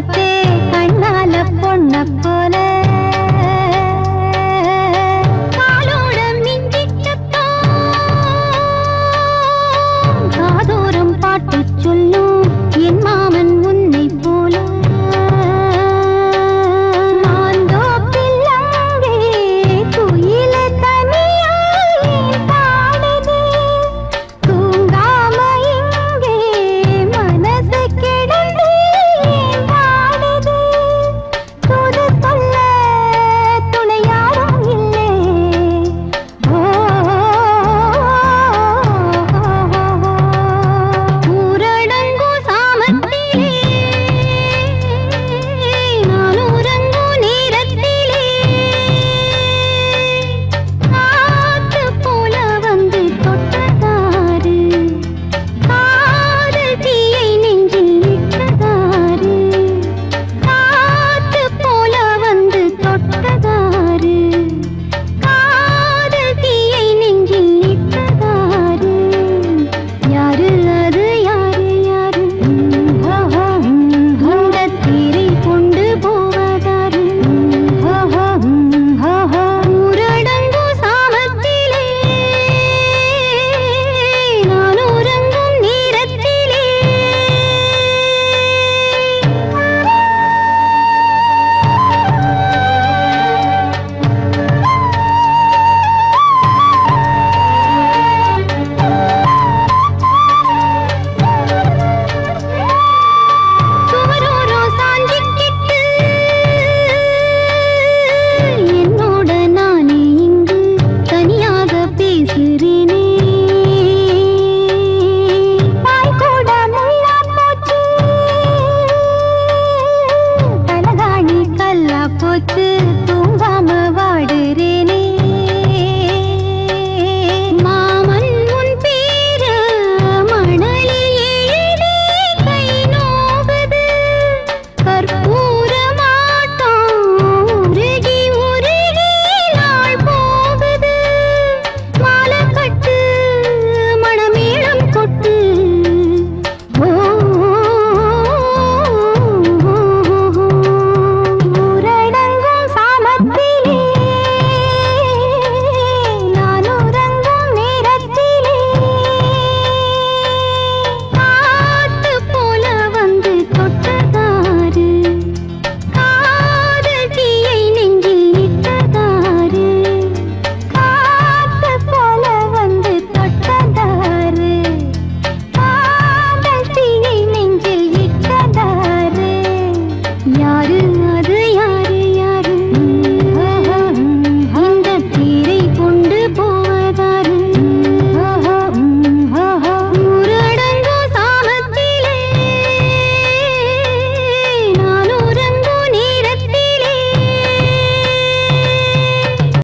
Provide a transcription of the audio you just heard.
बातें होते